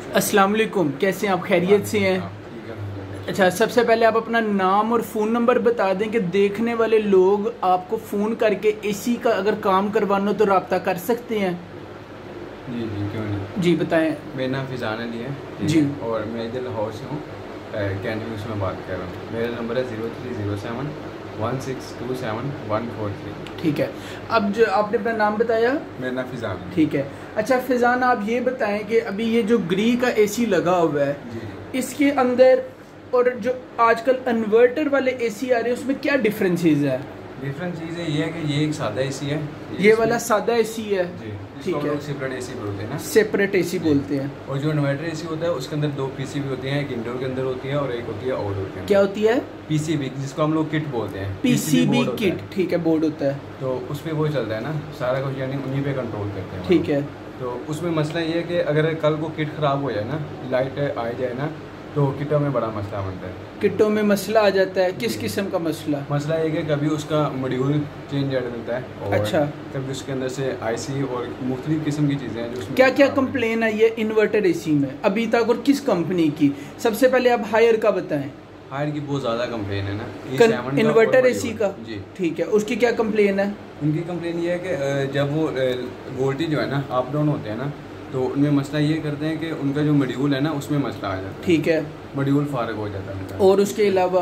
अस्सलाम वालेकुम कैसे हैं आप? खैरियत से हैं? अच्छा सबसे पहले आप अपना नाम और फ़ोन नंबर बता दें कि देखने वाले लोग आपको फ़ोन करके एसी का अगर काम करवाना हो तो रबता कर सकते हैं। जी जी क्यों नहीं? जी बताएँ। मेरा नाम फिजान अली है जी। और मैं इधर लाहौर से हूँ कैंटीन में बात कर रहा हूँ। मेरा नंबर है zero three zero seven one six two seven one four three ठीक है। अब जो आपने अपना नाम बताया? मेरा नाम फिजान ठीक है। अच्छा फिजान आप ये बताएँ कि अभी ये जो ग्री का एसी लगा हुआ है जी इसके अंदर और जो आजकल इन्वर्टर वाले एसी आ रहे हैं उसमें क्या डिफरेंसेस है? डिफरेंट चीज़ है ये है कि ये एक सादा एसी है ये इसमें- वाला सादा एसी है। जी ठीक है। है सेपरेट एसी बोलते हैं ना। सेपरेट एसी बोलते हैं। और जो इन्वर्टर एसी होता है उसके अंदर दो पीसीबी होती हैं एक इंडोर के अंदर होती है और एक होती है आउटडोर के क्या होती है? पीसीबी जिसको हम लोग किट बोलते हैं। पीसीबी किट ठीक है बोर्ड होता है। तो उसमें वो चलता है ना सारा कुछ यानी उन्हीं पे कंट्रोल करते हैं ठीक है। तो उसमें मसला ये है कि अगर कल को किट ख़राब हो जाए ना लाइट आ जाए ना तो किटों में बड़ा मसला बनता है। किटों में मसला आ जाता है। किस किस्म का मसला? मसला ये है कि कभी उसका मॉड्यूल चेंज ऐड मिलता है और अच्छा। कभी उसके अंदर से आईसी और मुख्तलिफ़ किस्म की चीज़ें हैं जो क्या क्या हैं। कंप्लेन है इन्वर्टर एसी में? अभी तक और किस कंपनी की? सबसे पहले आप हायर का बताएँ। हायर की बहुत ज़्यादा कंप्लेन है ना। A7 इन्वर्टर एसी का जी। ठीक है। उसकी क्या कंप्लेन है? उनकी कंप्लेन ये है कि जब वो वोल्टेज जो है ना अप डाउन होते हैं ना तो उनमें मसला ये करते हैं कि उनका जो मॉड्यूल है ना उसमें मसला आ जाता है। ठीक है। मॉड्यूल फारग हो जाता है और उसके अलावा?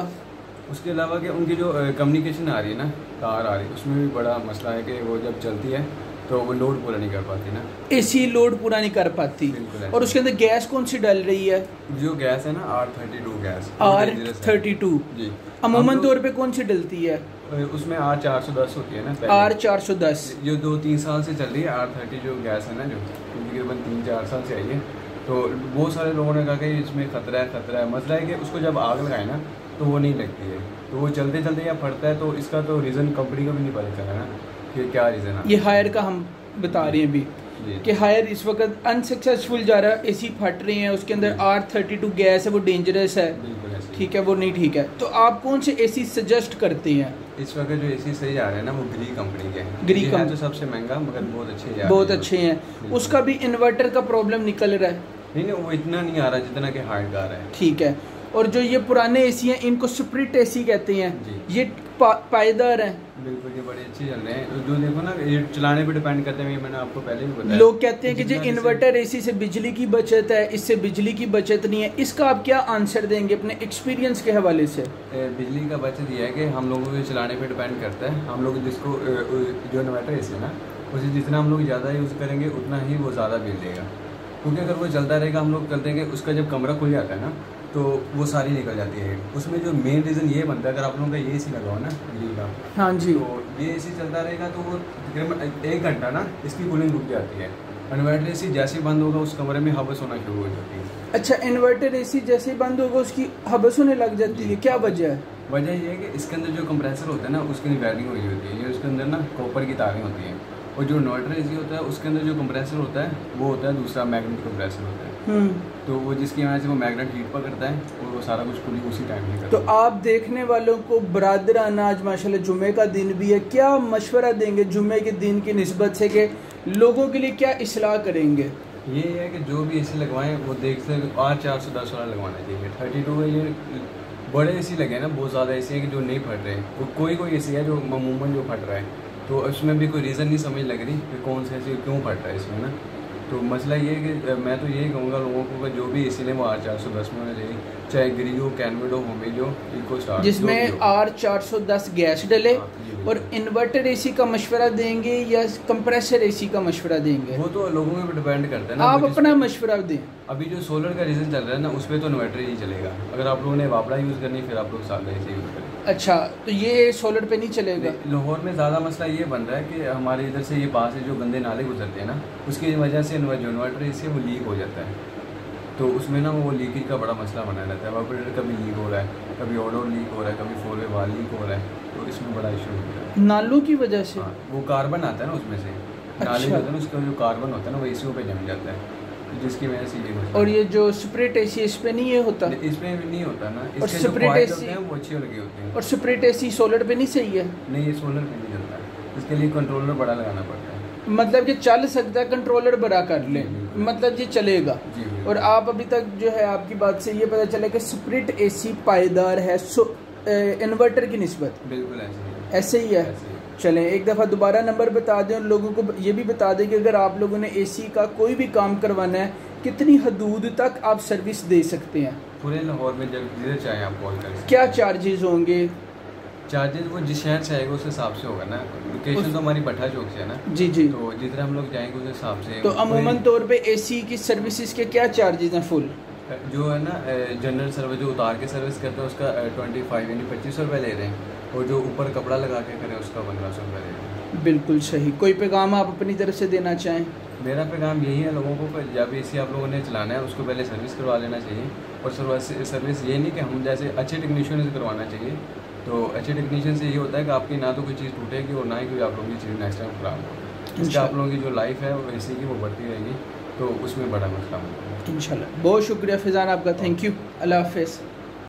उसके अलावा कि उनकी जो कम्युनिकेशन आ रही है ना तार आ रही है उसमें भी बड़ा मसला है कि वो जब चलती है तो वो लोड पूरा नहीं कर पाती ना। एसी लोड पूरा नहीं कर पाती। और उसके अंदर गैस कौन सी डल रही है? जो गैस है ना R thirty two gas. R thirty two जी। अमूमन तौर पे कौन सी डलती है? उसमें आर चार सौ दस होती है ना। आर चार सौ दस। जो दो तीन साल से चल रही है आर थर्टी जो गैस है ना जो तकरीबन तीन चार साल से आई है। तो बहुत सारे लोगों ने कहा कि इसमें खतरा है खतरा है। मसला है कि उसको जब आग लगाए ना तो वो नहीं लगती है। तो वो चलते चलते या फटता है तो इसका तो रीज़न कंपनी को भी नहीं पता चला ना कि क्या रीज़न है। ये हायर का हम बता रहे हैं अभी। कि हायर इस वक्त अनसक्सेसफुल जा रहा है एसी फट रही है उसके अंदर आर थर्टी टू गैस है वो डेंजरस है। ठीक है वो नहीं ठीक है। तो आप कौन से एसी सजेस्ट करते हैं? इस वक्त जो एसी सही जा रहे हैं ना वो ग्री कंपनी के हैं। Gree company. तो सबसे महँगा मगर बहुत अच्छे जा बहुत अच्छे हैं। उसका भी इन्वर्टर का प्रॉब्लम निकल रहा है। नहीं नहीं वो इतना नहीं आ रहा जितना कि हार्ड आ रहा है। ठीक है। और जो ये पुराने एसी हैं इनको स्प्रिट एसी कहते हैं। ये पा, पायदार हैं। बिल्कुल ये बड़े अच्छे चल रहे हैं। जो देखो ना ये चलाने पे डिपेंड करते हैं मैंने आपको पहले भी बताया। लोग कहते हैं कि जो इन्वर्टर एसी से बिजली की बचत है इससे बिजली की बचत नहीं है इसका आप क्या आंसर देंगे अपने एक्सपीरियंस के हवाले से? बिजली का बचत ये है कि हम लोगों के चलाने पर डिपेंड करता है। हम लोग जिसको जो इन्वर्टर एसी है ना उसे जितना हम लोग ज़्यादा यूज़ करेंगे उतना ही वो ज़्यादा बिल देगा। क्योंकि अगर वो चलता रहेगा हम लोग करते हैं कि उसका जब कमरा खुल जाता है ना तो वो सारी निकल जाती है। उसमें जो मेन रीज़न ये बनता है अगर आप लोगों का ये सी लगाओ ना बिजली का हाँ जी। तो ये ए सी चलता रहेगा तो वो तकरीबन एक घंटा ना इसकी कूलिंग रुक जाती है। इन्वर्टर ए सी जैसे ही बंद होगा उस कमरे में हवस होना शुरू हो जाती है। अच्छा इन्वर्टर ए सी जैसे ही बंद होगा उसकी हबस होने लग जाती है। क्या वजह है? वजह ये है कि इसके अंदर जो कंप्रेसर होता है ना उसके उसकी वायरिंग हुई होती है। ये उसके अंदर ना कॉपर की तारें होती हैं। और जो इन्वर्टर एसी होता है उसके अंदर जो कंप्रेसर होता है वो होता है दूसरा मैग्नेट कंप्रेसर होता है। हम्म। तो वो जिसकी वजह से वो मैग्नेट हीट पकड़ता है और वो सारा कुछ कूलिंग उसी टाइम ही तो आप देखने वालों को बरदराना आज माशाल्लाह जुमे का दिन भी है। क्या मशवरा देंगे जुमे के दिन की नस्बत से कि लोगों के लिए क्या इसलाह करेंगे? ये है कि जो भी एसी लगवाएँ वो देख से आर चार सौ दस वाला लगवाना चाहिए। थर्टी टू में ये बड़े एसी लगे हैं ना बहुत ज़्यादा एसी है कि जो नहीं फट रहे वो कोई कोई एसी है जो अमूमन जो फट रहा है। तो उसमें भी कोई रीज़न नहीं समझ लग रही कि कौन सा एसी क्यों फट रहा है इसमें ना। तो मसला ये है कि मैं तो यही कहूँगा लोगों को जो भी एसी लें वो आर चार सौ दस में होना चाहिए चाहे ग्री हो कैनविड हो होमेज हो इको स्टार जिसमें आर चार सौ दस गैस डले हाँ। और इन्वर्टर एसी का मशवरा देंगे या कंप्रेसर एसी का मशवरा देंगे? वो तो लोगों के डिपेंड करता है ना आप अपना मशवरा दें। अभी जो सोलर का रीज़न चल रहा है ना उस पर तो इन्वर्टर ही चलेगा। अगर आप लोगों ने वापड़ा यूज़ करनी फिर आप लोग सादा एसी यूज़ करें अच्छा तो ये सोलर पे नहीं चलेगा? लाहौर में ज़्यादा मसला ये बन रहा है कि हमारे इधर से ये पास है जो गंदे नाले गुजरते हैं ना उसकी वजह से जो इन्वर्टर है वो लीक हो जाता है। तो उसमें ना वो लीकेज का बड़ा मसला बना रहता है। वापरेटर कभी लीक हो रहा है कभी ऑडोर लीक हो रहा है कभी फोर वे वाल लीक हो रहा है तो इसमें बड़ा इशू हो रहा है। नालों की वजह से? हाँ वो कार्बन आता है ना उसमें से। नाले अच्छा। जो होता है ना उसका जो कार्बन होता है ना वो एसियों पे जम जाता है। जिसकी वजह से ये मसला और ये जो स्प्रिट एसी इस पे नहीं ये होता। इसमें भी नहीं होता ना। और इसके separate coils AC वो अच्छे लगे होते हैं। और स्प्रिट एसी सोलर पे नहीं सही है? नहीं ये सोलर पे नहीं चलता। इसके लिए कंट्रोलर बड़ा लगाना पड़ता है। मतलब कि चल सकता है कंट्रोलर बड़ा कर ले। मतलब ये चलेगा। और आप अभी तक जो है आपकी बात से ये पता चला कि स्प्रिट एसी पायदार है सो इन्वर्टर की नस्बत। बिल्कुल ऐसे ही है। चलें। एक दफ़ा दोबारा नंबर बता दें और लोगों को ये भी बता दें कि अगर आप लोगों ने एसी का कोई भी काम करवाना है कितनी हदूद तक आप सर्विस दे सकते हैं? पूरे लाहौर में जब जिधर चाहे आप कॉल कर सकते क्या चार्जेस होंगे? चार्जेस वो जिस शहर से आएगा उस हिसाब से होगा ना। लोकेशन उस- तो हमारी भट्टा चौक से है ना। जी जी। तो जिधर हम लोग जाएँगे उस हिसाब से तो अमूमन तौर पे एसी की सर्विसेज़ के क्या चार्जेस हैं फुल जो है ना जनरल सर्विस जो उतार के सर्विस करते हैं उसका ट्वेंटी फाइव यानी पच्चीस सौ रुपये ले रहे हैं। और जो ऊपर कपड़ा लगा के करें उसका पंद्रह सौ रुपये बिल्कुल सही। कोई पैगाम आप अपनी तरफ़ से देना चाहें? मेरा पैगाम यही है लोगों को जब एसी आप लोगों ने चलाना है उसको पहले सर्विस करवा लेना चाहिए। और सर्विस सर्विस ये नहीं कि हम जैसे अच्छे टेक्नीशियन से करवाना चाहिए। तो अच्छे टेक्नीशियन से ये होता है कि आपकी ना तो कोई चीज़ टूटेगी और ना ही कोई आप लोगों की चीज़ नेक्स्ट टाइम खराब हो। इससे आप लोगों की जो लाइफ है वो ऐसी की वो बढ़ती रहेगी। तो उसमें बड़ा मसला होगा। इन बहुत शुक्रिया फिजान आपका। थैंक यू अल्लाह हाफिज़।